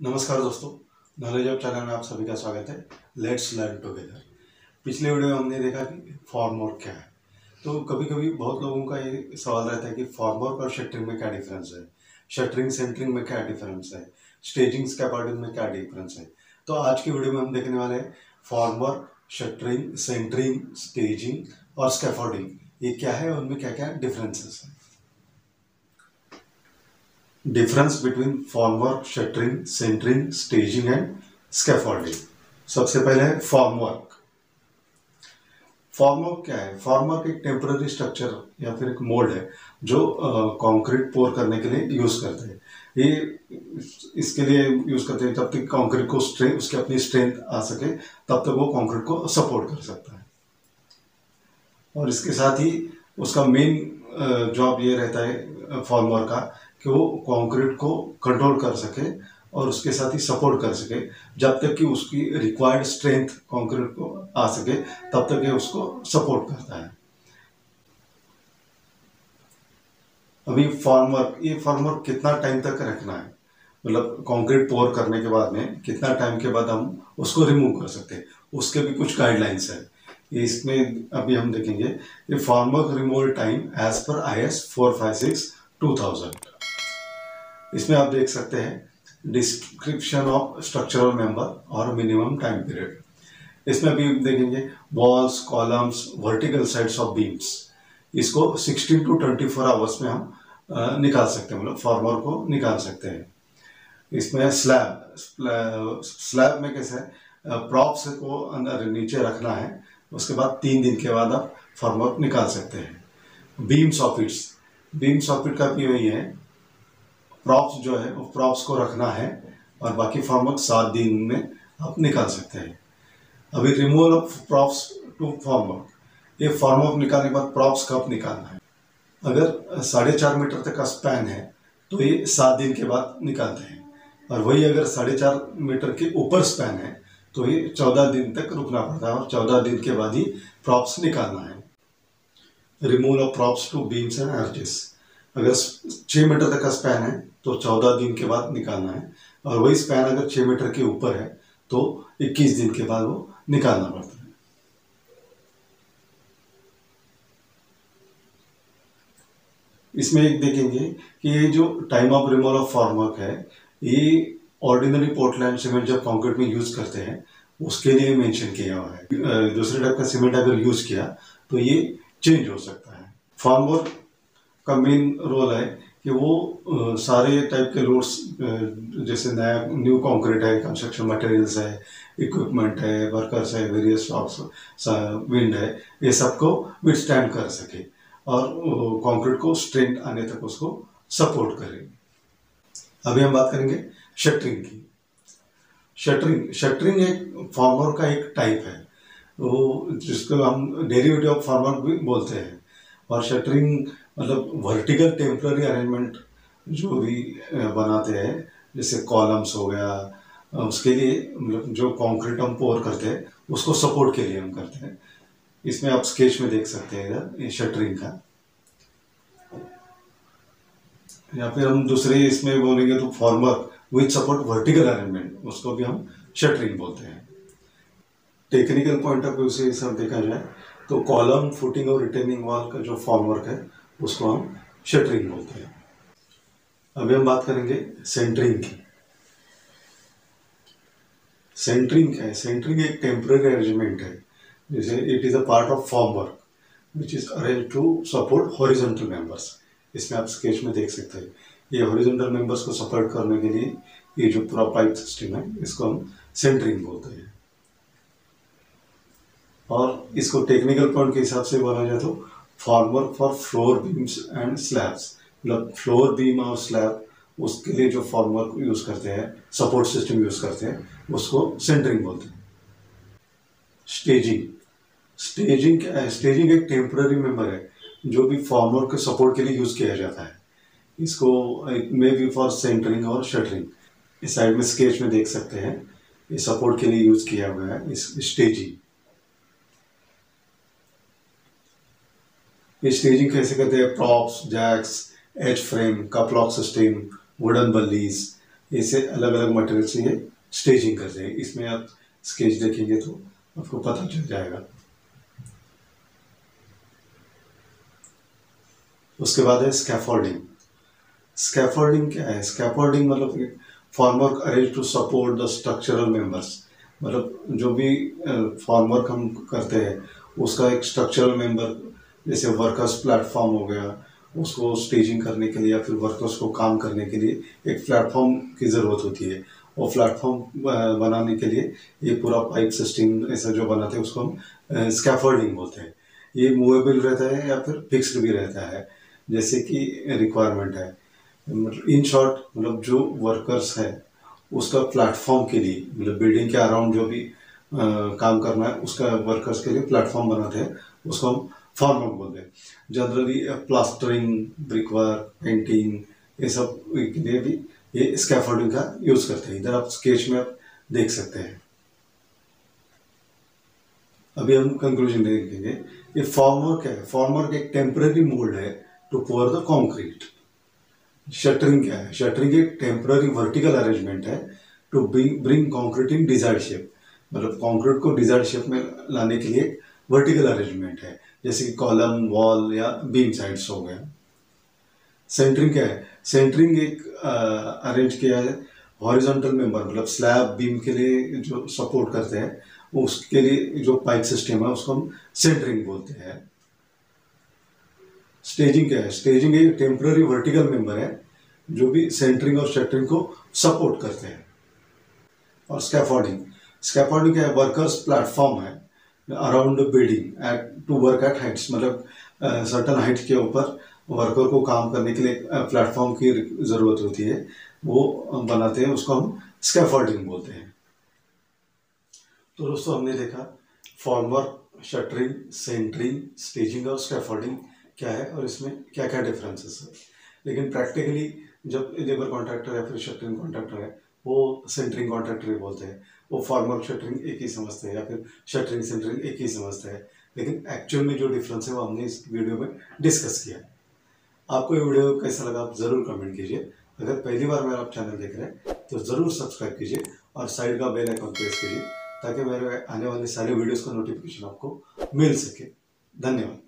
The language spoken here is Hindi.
नमस्कार दोस्तों, नॉलेज ऑफ़ चैनल में आप सभी का स्वागत है। लेट्स लर्न टुगेदर पिछले वीडियो में हमने देखा कि फॉर्म वर्क क्या है। तो कभी कभी बहुत लोगों का ये सवाल रहता है कि फॉर्म वर्क और शटरिंग में क्या डिफरेंस है? शटरिंग सेंटरिंग में क्या डिफरेंस है? स्टेजिंग स्कैपॉर्डिंग में क्या डिफरेंस है? तो आज की वीडियो में हम देखने वाले हैं formwork shuttering centering staging और स्कैफोल्डिंग ये क्या है उनमें क्या क्या डिफरेंसेस है? Difference between formwork shuttering centering staging and scaffolding सबसे पहले है फॉर्मवर्क फॉर्मवर्क क्या है? फॉर्मवर्क एक टेम्पररी स्ट्रक्चर या फिर एक मोल्ड है जो कंक्रीट पोर करने के लिए यूज़ करते हैं। ये इसके लिए यूज़ करते हैं जब तक कंक्रीट को स्ट्रेंथ उसकी अपनी स्ट्रेंथ आ सके, तब तक वो कंक्रीट को सपोर्ट कर सकता है। और इसके साथ ही उसका मेन जॉब ये रहता है फॉर्मवर्क का। कि वो कंक्रीट को कंट्रोल कर सके और उसके साथ ही सपोर्ट कर सके। जब तक कि उसकी रिक्वायर्ड स्ट्रेंथ कंक्रीट को आ सके, तब तक ये उसको सपोर्ट करता है। अभी फॉर्मवर्क ये फॉर्मवर्क कितना टाइम तक रखना है? मतलब कंक्रीट पोर करने के बाद में कितना टाइम के बाद हम उसको रिमूव कर सकते हैं? उसके भी कुछ गाइडलाइंस है। इसमें अभी हम देखेंगे। ये फॉर्मवर्क रिमूवल टाइम एज पर I S four five six two thousand इसमें आप देख सकते हैं डिस्क्रिप्शन ऑफ़ स्ट्रक्चरल मेंबर और मिनिमम टाइम पीरियड इसमें अभी देखेंगे walls columns vertical sides of beams इसको 16 टू 24 आवर्स में हम निकाल सकते हैं मतलब फॉर्मर को निकाल सकते हैं। इसमें स्लैब स्लैब में कैसे प्रॉप्स को अंदर नीचे रखना है, उसके बाद तीन दिन के बाद आप फॉर्मर निकाल सकते हैं। बीम सॉफिट्स बीम सॉफिट का भी वही है प्रॉप्स जो है, वो प्रॉप्स को रखना है और बाकी फॉर्मवर्क सात दिन में आप निकाल सकते हैं। अभी removal of props to formwork ये फॉर्मवर्क निकालने के बाद प्रॉप्स कब निकालना है? अगर साढ़े चार मीटर तक का स्पैन है तो ये सात दिन के बाद निकालते हैं। और वही अगर साढ़े चार मीटर के ऊपर स्पैन है तो ये चौदह दिन तक रुकना पड़ता है और चौदह दिन के बाद ही प्रॉप्स निकालना है। Removal of props to beams and arches अगर छः मीटर तक का स्पैन है तो चौदह दिन के बाद निकालना है। और वही स्पैन अगर छः मीटर के ऊपर है तो इक्कीस दिन के बाद वो निकालना पड़ता है। इसमें एक देखेंगे कि ये जो time of removal of formwork है, ये ऑर्डिनरी पोर्टलैंड सीमेंट जब कॉन्क्रीट में यूज़ करते हैं, उसके लिए मेंशन किया हुआ है। दूसरे टाइप का सीमेंट अगर यूज़ किया तो ये चेंज हो सकता है। फॉर्मवर्क का मेन रोल है कि वो सारे टाइप के लोड्स जैसे नया न्यू कंक्रीट है कंस्ट्रक्शन मटेरियल्स है इक्विपमेंट है वर्कर्स है वेरियस शॉप्स विंड है, ये सबको विथस्टैंड कर सके और कंक्रीट को स्ट्रेंथ आने तक उसको सपोर्ट करे। अभी हम बात करेंगे शटरिंग की। शटरिंग शटरिंग एक फार्मर का एक टाइप है। वो जिसको हम डेरिवेटिव ऑफ़ फार्मर भी बोलते हैं। और शटरिंग मतलब वर्टिकल टेम्प्ररी अरेंजमेंट जो भी बनाते हैं, जैसे कॉलम्स हो गया उसके लिए मतलब जो कंक्रीट हम पोर करते हैं, उसको सपोर्ट के लिए हम करते हैं। इसमें आप स्केच में देख सकते हैं इधर शटरिंग का। या फिर हम दूसरे इसमें बोलेंगे तो former with support vertical arrangement उसको भी हम शटरिंग बोलते हैं। टेक्निकल पॉइंट ऑफ़ व्यू से सब देखा जाए तो कॉलम फुटिंग और रिटेनिंग वॉल का जो फॉर्मवर्क है उसको हम शटरिंग बोलते हैं। अभी हम बात करेंगे सेंटरिंग की। सेंटरिंग क्या है? सेंटरिंग एक टेम्पररी अरेंजमेंट है। जैसे it is a part of formwork which is arrange to support horizontal members इसमें आप स्केच में देख सकते हैं। ये हॉरिजेंटल मेंबर्स को सपोर्ट करने के लिए ये जो पूरा पाइप सिस्टम है, इसको हम सेंटरिंग बोलते हैं। और इसको टेक्निकल पॉइंट के हिसाब से बोला जाए तो formwork for floor beams and slabs मतलब फ्लोर बीम और स्लैब उसके लिए जो फॉर्मवर्क यूज़ करते हैं सपोर्ट सिस्टम यूज़ करते हैं, उसको सेंटरिंग बोलते हैं। स्टेजिंग स्टेजिंग स्टेजिंग एक टेम्पररी मेंबर है, जो भी फॉर्मवर्क के सपोर्ट के लिए यूज़ किया जाता है। इसको मे बी फॉर सेंटरिंग और शटरिंग इस साइड में स्केच में देख सकते हैं, ये सपोर्ट के लिए यूज़ किया हुआ है, इस स्टेजिंग ये स्टेजिंग कैसे करते हैं? Props jacks as frame cuplock system wooden ballies ऐसे अलग अलग मटेरियल से ये स्टेजिंग करते हैं। इसमें आप स्केच देखेंगे तो आपको पता चल जाएगा। उसके बाद है स्कैफोल्डिंग स्कैफोल्डिंग क्या है? स्कैफोल्डिंग मतलब formwork arrange to support the structural members मतलब जो भी फॉर्मवर्क हम करते हैं, उसका एक स्ट्रक्चरल मेंबर जैसे वर्कर्स प्लेटफॉर्म हो गया उसको स्टेजिंग करने के लिए या फिर वर्कर्स को काम करने के लिए एक प्लेटफॉर्म की ज़रूरत होती है। और प्लेटफॉर्म बनाने के लिए ये पूरा पाइप सिस्टम ऐसा जो बनाते हैं उसको हम स्कैफोल्डिंग बोलते हैं। ये मूवेबल रहता है या फिर फिक्स्ड भी रहता है जैसे कि रिक्वायरमेंट है। मतलब इन शॉर्ट मतलब जो वर्कर्स है उसका प्लेटफॉर्म के लिए मतलब बिल्डिंग के अराउंड जो भी आ, काम करना है उसका वर्कर्स के लिए प्लेटफॉर्म बनाते हैं उसको हम फॉर्मवर्क बोलते हैं। Generally plastering brick work painting ये सब के लिए भी ये स्कैफोल्डिंग का यूज़ करते हैं। इधर आप स्केच में आप देख सकते हैं। अभी हम कंक्लूजन देखेंगे ये फॉर्मवर्क है। फॉर्मवर्क एक टेम्पररी मोल्ड है to pour the concrete shuttering क्या है? शटरिंग एक टेम्पररी वर्टिकल अरेंजमेंट है to bring concrete in desire shape मतलब कॉन्क्रीट को डिज़ायर शेप में लाने के लिए वर्टिकल अरेंजमेंट है। जैसे कि कॉलम वॉल या बीम साइड्स हो गया सेंटरिंग क्या है? सेंटरिंग एक अरेंज किया है हॉरिजॉन्टल मेंबर मतलब स्लैब बीम के लिए जो सपोर्ट करते हैं, उसके लिए जो पाइप सिस्टम है, उसको हम सेंटरिंग बोलते हैं। स्टेजिंग क्या है? स्टेजिंग एक टेम्पररी वर्टिकल मेंबर है, जो भी सेंटरिंग और शटरिंग को सपोर्ट करते हैं। और स्कैफोल्डिंग स्कैफोल्डिंग क्या है? वर्कर्स प्लेटफॉर्म है। Around building at to work at heights मतलब सर्टन हाइट के ऊपर वर्कर को काम करने के लिए प्लेटफॉर्म की ज़रूरत होती है, वो बनाते हैं, उसको हम स्कैफोल्डिंग बोलते हैं। तो दोस्तों, हमने देखा फॉर्मवर्क शटरिंग सेंटरिंग स्टेजिंग और स्कैफोल्डिंग क्या है और इसमें क्या क्या डिफरेंसेस है। लेकिन प्रैक्टिकली जब लेबर कॉन्ट्रैक्टर या फिर शटरिंग कॉन्ट्रैक्टर है, वो सेंटरिंग कॉन्ट्रैक्टर ही बोलते हैं। वो फॉर्मल शटरिंग एक ही समझते हैं या फिर शटरिंग सेंटरिंग एक ही समझते हैं। लेकिन एक्चुअल में जो डिफरेंस है वो हमने इस वीडियो में डिस्कस किया। आपको ये वीडियो कैसा लगा आप ज़रूर कमेंट कीजिए। अगर पहली बार मेरा आप चैनल देख रहे हैं तो ज़रूर सब्सक्राइब कीजिए और साइड का बेल आइकन प्रेस कीजिए, ताकि मेरे आने वाले सारे वीडियोस का नोटिफिकेशन आपको मिल सके। धन्यवाद।